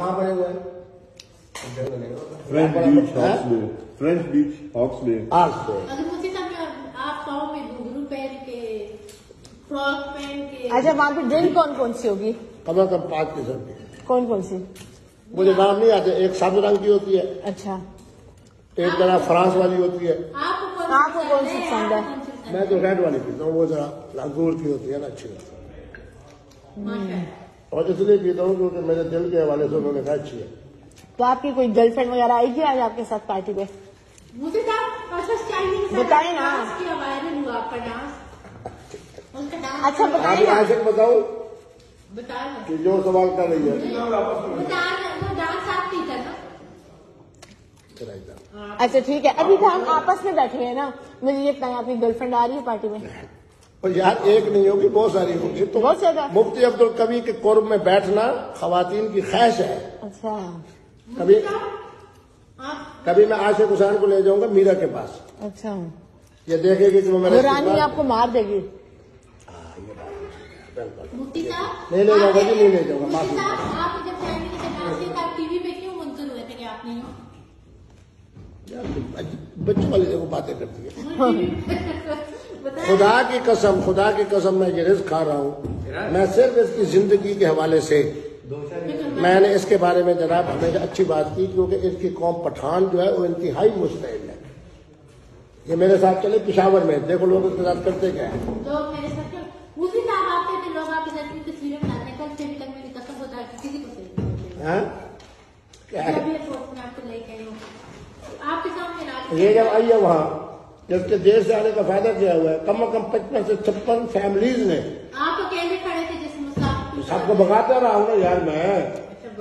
कहाँ बने हुए फ्रेंच बीच हॉक्स में। फ्रेंच बीच हॉक्स में। आर्स पे। अगर मुझे सब आप पाओ में घुंघरू पहन के फ्रॉक पहन के। अच्छा वहाँ पे ड्रिंक कौन कौन सी होगी? कम से कम पाँच किस्म की। कौन कौन सी? मुझे नाम नहीं आते एक सब्ज रंग की होती है। अच्छा। एक जरा फ्रांस वाली होती है। आपको कौन सी पसंद है? मैं तो रेड वाली पीता हूँ। वो जरा लाजूर की होती है ना अच्छी होती है। और इसलिए पीता हूँ क्योंकि मेरे दिल के हवाले से उन्होंने कहा अच्छी है। तो आपकी कोई गर्लफ्रेंड वगैरह आएगी आज आपके साथ पार्टी पे? मुझे तो बताएँ ना। वायरल हुआ आपका डांस। अच्छा बताइए ना। बताओ कि जो सवाल कर रही है। अच्छा ठीक है। अभी तो हम आपस में बैठे हैं ना। मुझे ये बताएँ आपकी गर्लफ्रेंड आ रही है पार्टी में? और यार एक नहीं होगी बहुत सारी होगी। तो बहुत ज़्यादा। मुफ्ती अब्दुल कवी के कुर्ब में बैठना खातन की ख्वाहिश है। अच्छा। कभी कभी मैं आशिक हुसैन को ले जाऊँगा मीरा के पास। अच्छा। ये देखेगी कि वो मेरे रानी आपको मार देगी। मुफ्ती साहब नहीं ले जाऊँगा जी नहीं ले जाऊँगा माफ़ी बच्चों वाली देखो बातें करती है। खुदा की कसम खुदा की कसम मैं ये रिस्क खा रहा हूँ। मैं सिर्फ़ इसकी ज़िंदगी के हवाले से। मैंने इसके बारे में जनाब हमेशा अच्छी बात की क्योंकि इसकी कौम पठान जो है वो इंतहाई मुस्तैद है। ये मेरे साथ चले पिशावर में। देखो लोग इसके साथ करते क्या है। साथ क्यों? उसी ये जब आई है वहाँ जिसके देश से आने का फ़ायदा क्या हुआ है कम अज कम पचपन से छप्पन फैमिलीज़ ने। आप अकेले खड़े थे जिस मुसाफिर सबको भगाता रहा हूँ ना यार मैं। अच्छा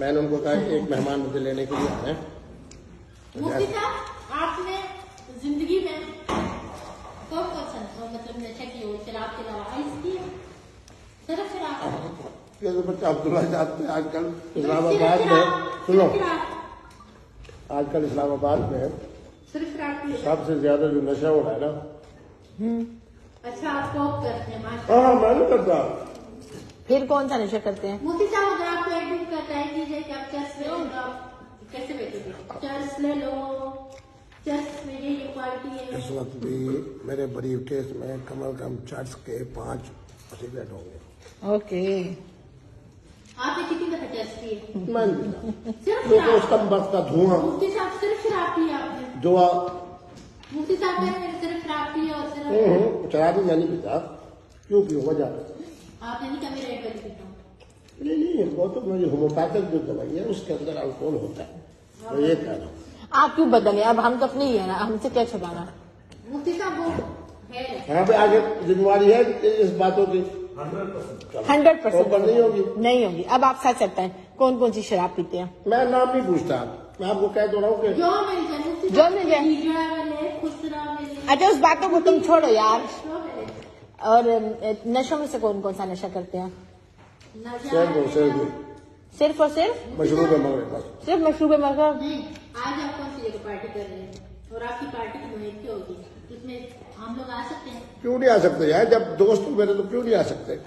मैंने उनको कहा कि एक मेहमान मुझे लेने के लिए आए। आपने ज़िंदगी में कौन कौन सा मतलब नशा की हो शराब के अलावा आइस की सिर्फ़ शराब। तो बच्चा अब्दुल्ला जानते हैं आजकल सिर्फ़ इस्लामाबाद में। सुनो। आजकल इस्लामाबाद में सबसे ज़्यादा जो नशा हो रहा है ना। अच्छा आप कॉप करते हैं हाँ मैं नहीं करता। फिर कौन सा नशा करते हैं? मोदी साहब अगर आपको एक दिन का तय कीजिए कि आप चर्च तो आप कैसे बेचोगे चर्च ले लो। चर्च में ये ये क्वालिटी है। इस वक्त भी मेरे बरीब केस में कम अज कम चर्च के पाँच सिगरेट होंगे। ओके आपने कितनी दफ़ा चर्च की है मैं सिर्फ़ क्योंकि उसका बस का धुआँ। मुफ्ती साहब सिर्फ़ शराब पी आपने? जो मुफ्ती साहब कह रहे हैं सिर्फ़ शराब पी है और सिर्फ़ शराबी मैं नहीं पीता। क्यों पीऊँ वजह आपने नहीं कभी रेट वाली पीता नहीं नहीं वो तो मेरी होम्योपैथिक जो दवाई है उसके अंदर अल्कोहल होता है। तो ये कह रहा हूँ। आप क्यों बदले अब हम तो अपने ही है ना। हमसे क्या छुपाना? मुफ्ती साहब वो है। यहाँ पे आगे जिम्मेवारी है इस बातों की। हंड्रेड परसेंट नहीं होगी। नहीं होगी। अब आप सच सकते हैं। कौन कौन सी शराब पीते हैं? मैं नाम नहीं पूछता। मैं आपको कह दो रहा हूँ जो मिल जाए जो मिल जाए। अच्छा उस बातों को तुम छोड़ो यार। और नशों में से कौन कौन सा नशा करते हैं? सिर्फ़ और सिर्फ़। मशरूब मगर सिर्फ़ मशरूब नहीं आज आप कौन सी पार्टी कर रहे हैं। और आपकी पार्टी की होगी? उसमें हम लोग आ सकते हैं। क्यों नहीं आ सकते यार? जब दोस्त हो मेरे तो क्यों नहीं आ सकते?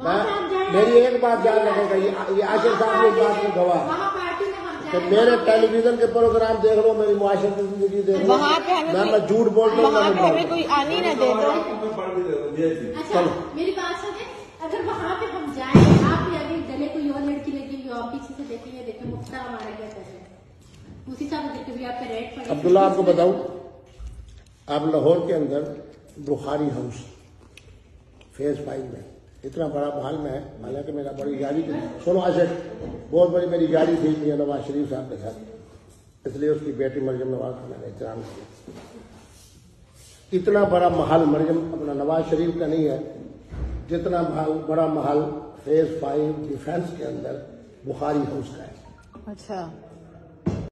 मेरी एक बात याद रखेगा ये ये आशिर साहब इस बात में गवाह। वहाँ पार्टी में हम कि जाएँ। मेरे टेलीविज़न के प्रोग्राम देख लो मेरी मुआशर की ज़िंदगी देख लो। वहाँ पे हमें मैं मैं झूठ बोलता हूँ वहाँ पे हमें कोई आनी ना दे दो अच्छा मेरी बात सुने अगर वहाँ पे हम जाएँ आप भी अगर गले कोई और लड़की हुई और पीछे से देखेंगे देखें मुफ्ता हमारा क्या कर रहे हैं। उसी हिसाब से कभी आप पे रेट अब्दुल्ला आपको बताऊँ आप लाहौर के अंदर बुखारी हाउस फ़ेज़ फाइव में इतना बड़ा महल में है हालाँकि मेरा बड़ी गाड़ी थी। सुनो आशिक बहुत बड़ी मेरी गाड़ी थी मियाँ नवाज़ शरीफ साहब के साथ। इसलिए उसकी बेटी मरियम नवाज़ का मैंने एहतराम किया। इतना बड़ा महल मरियम अपना नवाज़ शरीफ का नहीं है जितना महल बड़ा महल फ़ेज़ फाइव डिफेंस के अंदर बुखारी हाउस का है। अच्छा।